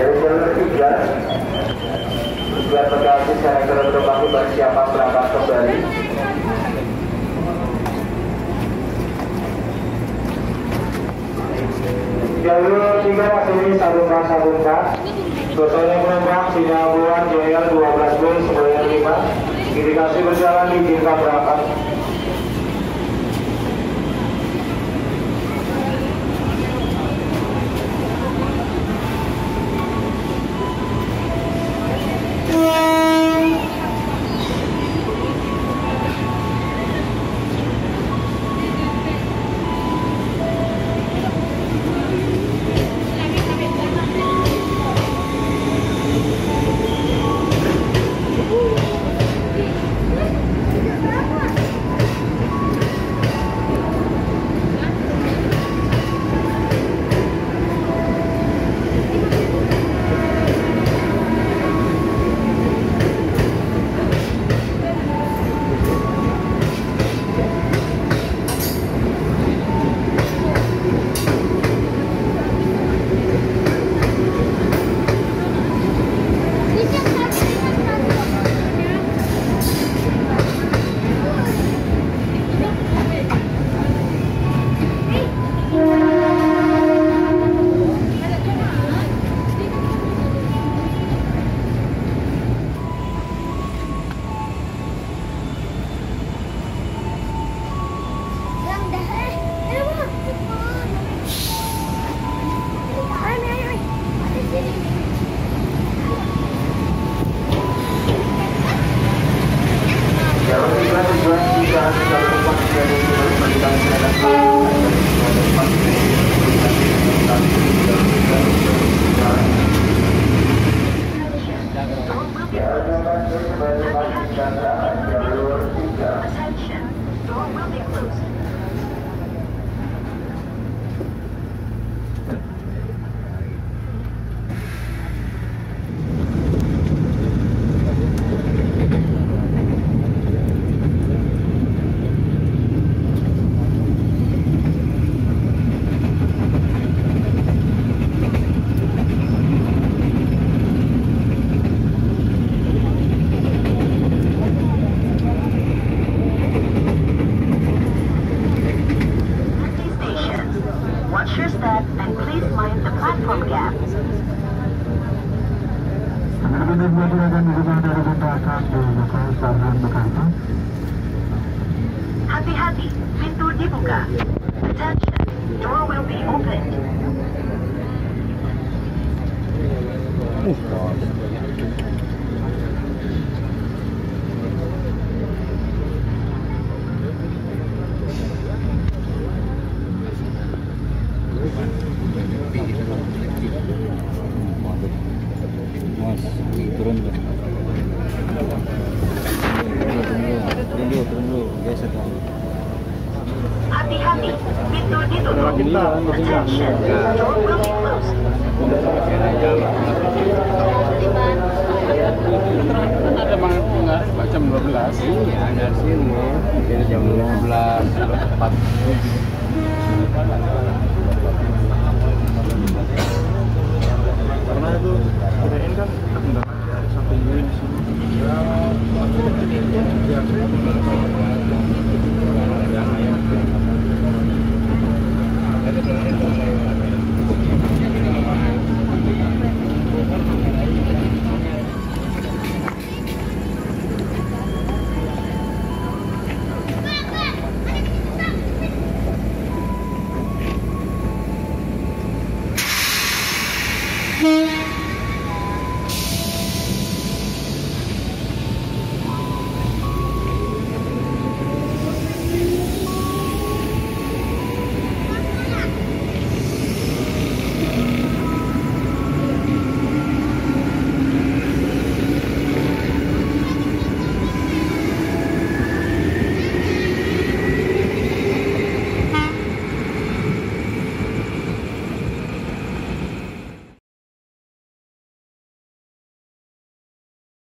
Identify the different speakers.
Speaker 1: Dari jalur tiga, tujuan bekasi secara gelombang bersiapan berangkat kembali. Jalur tiga masih ini sambungkan sambungkan. Biasanya penumpang Sinambuan JL 12B sebanyak 5 Indikasi berjalan diizinkan berangkat jalur
Speaker 2: Happy, happy. Pintu dibuka. Attention. Door will be opened.
Speaker 3: Oh, Thank you.
Speaker 2: kami, pintu ditutup. Attention, macam 12
Speaker 4: iya dari sini jam 12
Speaker 3: tepat karena itu kirain kan bentar ada sampai di sini ya